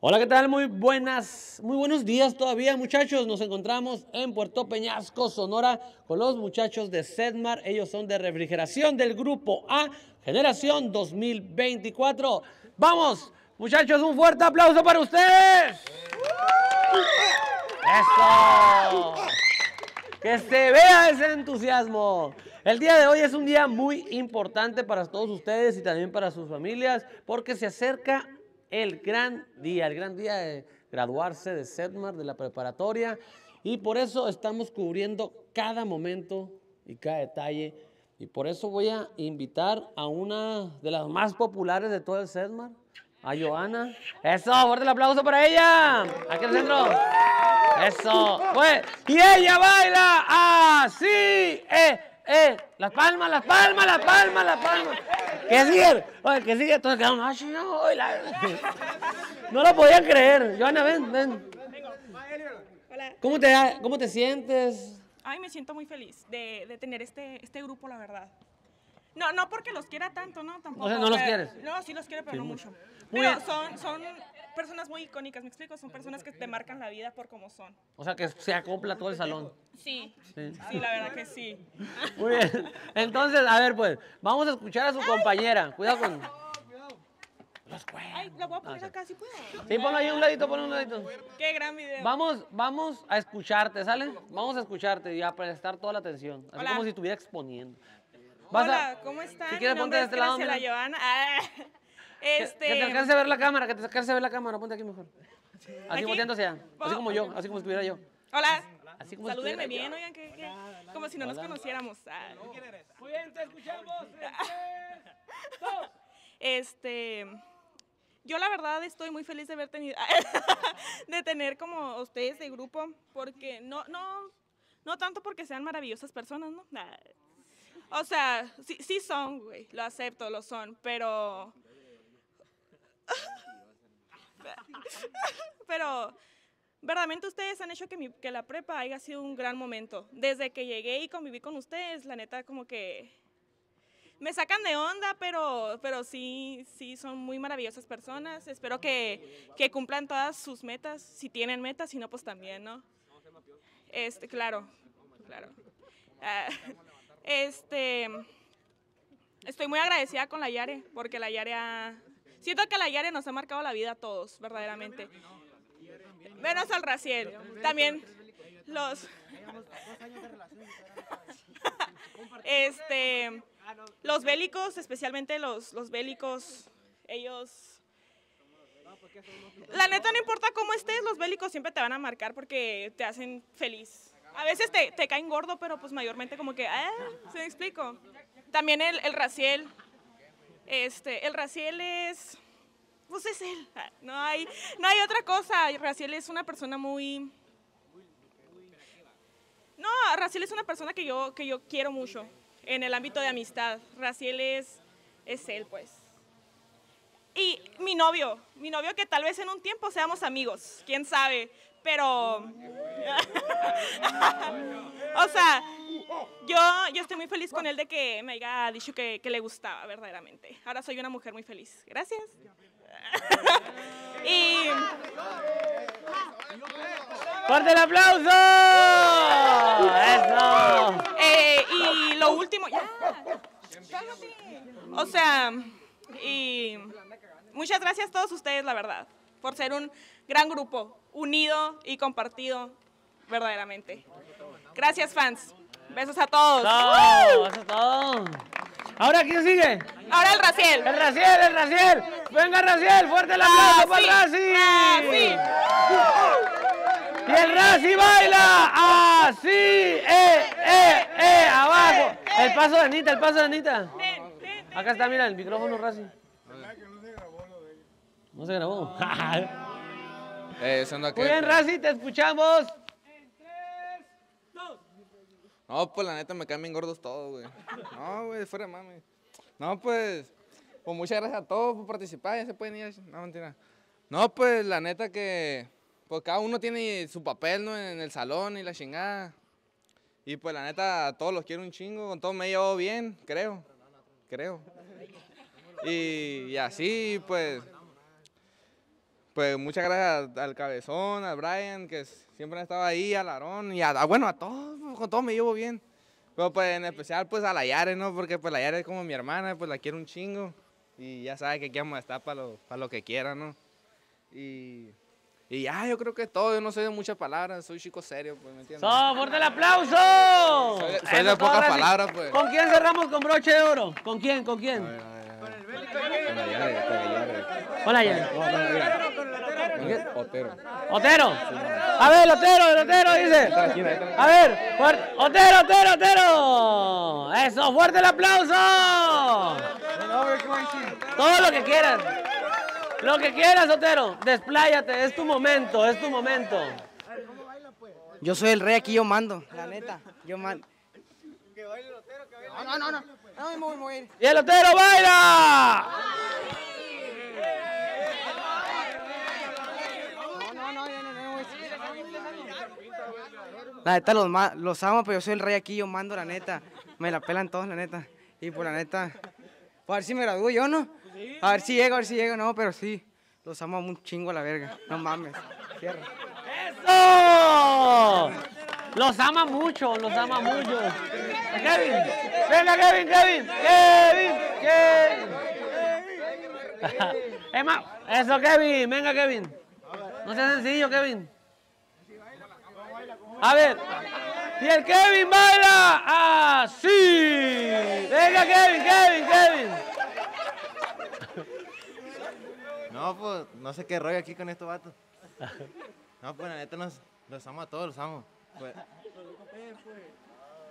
Hola, ¿qué tal? Muy buenas, muy buenos días todavía, muchachos. Nos encontramos en Puerto Peñasco, Sonora, con los muchachos de Sedmar. Ellos son de refrigeración del grupo A, generación 2024. Vamos, muchachos, un fuerte aplauso para ustedes. Eso. Que se vea ese entusiasmo. El día de hoy es un día muy importante para todos ustedes y también para sus familias porque se acerca el gran día, el gran día de graduarse de Sedmar, de la preparatoria. Y por eso estamos cubriendo cada momento y cada detalle. Y por eso voy a invitar a una de las más populares de todo el Sedmar, a Joana. Eso, fuerte el aplauso para ella. Aquí en el centro. Eso. Pues, y ella baila así. Eh, eh. Las palmas, las palmas, las palmas, las palmas. ¿Qué sigue? Oye, ¿qué sigue? Todos quedaron, ay, no, no lo podían creer. Joana, ven, ven. Hola. ¿Cómo te, cómo te sientes? Ay, me siento muy feliz de, de tener este, este grupo, la verdad. No, no porque los quiera tanto, ¿no? Tampoco. O sea, ¿no los quieres? No, sí los quiero, pero Sí, no mucho. muy pero bien. son, son personas muy icónicas, ¿me explico? Son personas que te marcan la vida por cómo son. O sea, que se acopla todo el salón. Sí, Sí. sí, la verdad que sí. Muy bien. Entonces, a ver, pues, vamos a escuchar a su compañera. Cuidado con. Los cuernos. Ay, la voy a poner sí. acá, si puedo. Sí, ponlo ahí un ladito, ponlo un ladito. Qué gran video. Vamos, vamos a escucharte, ¿sale? Vamos a escucharte y a prestar toda la atención. Así Hola. como si estuviera exponiendo. Vas a- Hola, ¿cómo están? Si Mi quieres, ponte de es este lado. Ah, Que- este... Que te alcance a ver la cámara, que te alcance a ver la cámara. Ponte aquí mejor. Así ¿Aquí? volteándose ya. Así como yo, así como estuviera yo. Hola. Así como Salúdenme estuviera bien, oigan, que, que- como si no nos conociéramos. Ah. Muy bien, te escuchamos. Este, yo la verdad estoy muy feliz de haber tenido, de tener como ustedes de grupo, porque no, no, no tanto porque sean maravillosas personas, ¿no? Nah. O sea, sí, sí son, güey, lo acepto, lo son, pero... Pero verdaderamente ustedes han hecho que, la prepa haya sido un gran momento. Desde que llegué y conviví con ustedes, la neta como que me sacan de onda, pero, pero sí, sí son muy maravillosas personas. Espero que, que cumplan todas sus metas, si tienen metas, si no, pues también, ¿no? Este, claro, claro. Ah, este, estoy muy agradecida con la Yare, porque la Yare ha... Siento que la Yare nos ha marcado la vida a todos, verdaderamente. Menos al Raciel. También los... Este, los bélicos, especialmente los, los bélicos, ellos... La neta, no importa cómo estés, los bélicos siempre te van a marcar porque te hacen feliz. A veces te, te caen gordo, pero pues mayormente como que, ah, ¿se me explico? También el, el Raciel. Este, el Raciel es... Pues es él. No hay, no hay otra cosa. Raciel es una persona muy... No, Raciel es una persona que yo, que yo quiero mucho en el ámbito de amistad. Raciel es, es él, pues. Y mi novio, mi novio que tal vez en un tiempo seamos amigos, quién sabe, pero... o sea, yo, yo estoy muy feliz con él de que me haya dicho que, que le gustaba verdaderamente. Ahora soy una mujer muy feliz. Gracias. y... ¡Fuerte el aplauso! ¡Eso! Eh, y lo último, ya. O sea, y muchas gracias a todos ustedes, la verdad, por ser un gran grupo, unido y compartido, verdaderamente. Gracias, fans. Besos a todos. ¡Todo! ¡Eso es todo! Ahora, ¿quién sigue? Ahora el Raciel. ¡El Raciel, el Raciel! ¡Venga, Raciel! ¡Fuerte el aplauso Ah, para sí. Raci! Ah, sí. ¡Y el Raci baila! ¡Así! ¡Eh, eh, eh! ¡Abajo! El paso de Anita, el paso de Anita. Acá está, mira, el micrófono, Raci. No se grabó. Eh, eso no Muy bien, Raci, te escuchamos. No, pues la neta me caen bien gordos todos, güey. No, güey, fuera de mami. No, pues, pues muchas gracias a todos por participar, ya se pueden ir. No, mentira. No, pues la neta que, pues cada uno tiene su papel, ¿no? En el salón y la chingada. Y pues la neta, a todos los quiero un chingo, con todos me he llevado bien, creo. Creo. Y, y así, pues, pues muchas gracias al Cabezón, al Brian, que s- siempre han estado ahí, al Aarón y a, a- bueno, a todos, pues, con todos me llevo bien. Pero pues en especial pues a la Yare, ¿no? Porque pues la Yare es como mi hermana, pues la quiero un chingo. Y ya sabe que aquí vamos a estar para lo, para lo que quiera, ¿no? Y, y ya, yo creo que es todo, yo no soy de muchas palabras, soy chico serio, pues, ¿me entiendes? ¡So, fuerte el aplauso! Soy de- soy pocas palabras, pues. ¿Con quién cerramos con broche de oro? ¿Con quién? ¿Con quién? Con la Yare, con la Yare. Otero. Otero. A ver, Otero, el Otero dice. A ver, fuerte. Otero, Otero, Otero. Eso, fuerte el aplauso. Todo lo que quieras. Lo que quieras, Otero. Despláyate, es tu momento, es tu momento. Yo soy el rey aquí, yo mando, la neta. Yo mando. No, no, no, no. No, me voy, me voy. ¡Y el Otero baila! No, no, no, ya no, no, güey. La neta los, amo, pero yo soy el rey aquí, yo mando, la neta. Me la pelan todos, la neta. Y por la neta, pues a ver si me gradúo yo, ¿no? A ver si llego, a ver si llego, no, pero sí. Los amo un chingo a la verga. No mames. Cierra. ¡Eso! Los ama mucho, los ama mucho. Kevin, venga Kevin, Kevin, Kevin, Kevin. Más, eso Kevin, venga Kevin. No sea sencillo, Kevin. A ver. Y el Kevin baila así. Venga Kevin, Kevin, Kevin. No, pues, no sé qué rollo aquí con estos vatos. No, pues, la neta, nos, los amo a todos, los amo. Pues,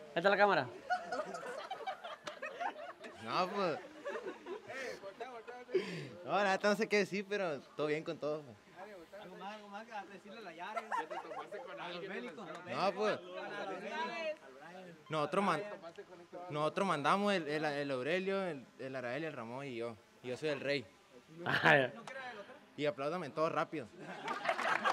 Esta es la cámara. no, pues. No, la neta, no sé qué decir, pero todo bien con todos. pues. No, pues. Nosotros, man- nosotros mandamos el, el, el Aurelio, el, el Arael, el Ramón y yo. Y yo soy el rey. Y apláudame todo rápido.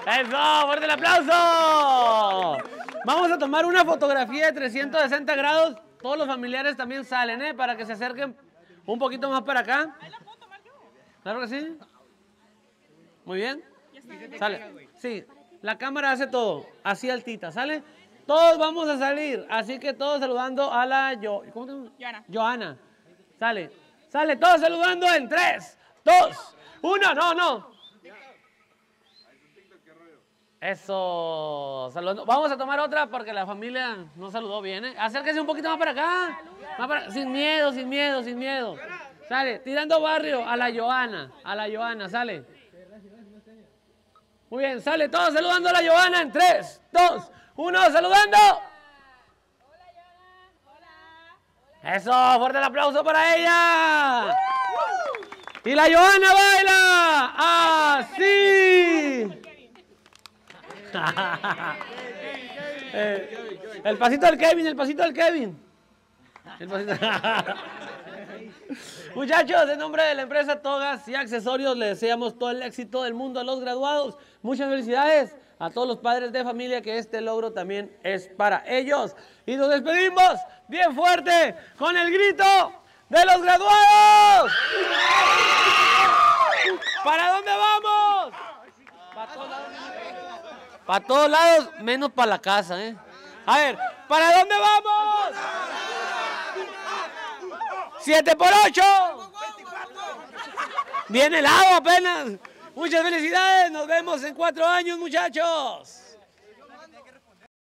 ¡Eso! ¡Fuerte el aplauso! Vamos a tomar una fotografía de 360 grados. Todos los familiares también salen, ¿eh? Para que se acerquen un poquito más para acá. Claro que sí. Muy bien. Sale. Sí, la cámara hace todo. Así altita, ¿sale? Todos vamos a salir. Así que todos saludando a la... Yo, ¿Cómo te llamas? Joana. Joana. Sale. Sale, todos saludando en 3, 2, 1. No, no. Eso, saludando. Vamos a tomar otra porque la familia no saludó bien, ¿eh? Acérquese un poquito más para acá. Más para- Sin miedo, sin miedo, sin miedo. Sale, tirando barrio a la Joana, a la Joana, sale. Muy bien, sale todos saludando a la Joana en 3, 2, 1, saludando. Eso, fuerte el aplauso para ella. Y la Joana baila así. Eh, el pasito del Kevin, el pasito del Kevin. El pasito- Muchachos, en nombre de la empresa Togas y Accesorios, les deseamos todo el éxito del mundo a los graduados. Muchas felicidades a todos los padres de familia, que este logro también es para ellos. Y nos despedimos bien fuerte con el grito de los graduados. ¿Para dónde vamos? Para todos lados. Para todos lados, menos para la casa, ¿eh? A ver, ¿para dónde vamos? ¡Siete por ocho! Bien helado apenas. Muchas felicidades. Nos vemos en cuatro años, muchachos.